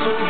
To you.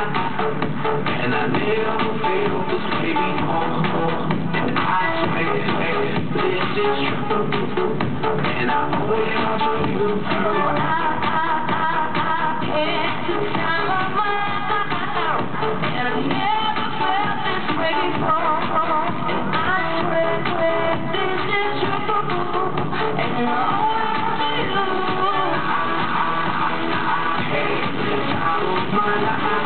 and I never feel this way before. And I swear this is true, and I to you. I, I, I, I stand my and I never felt this way before. And I swear, this is true, and I you. The time of my.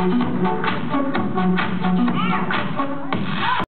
Thank you.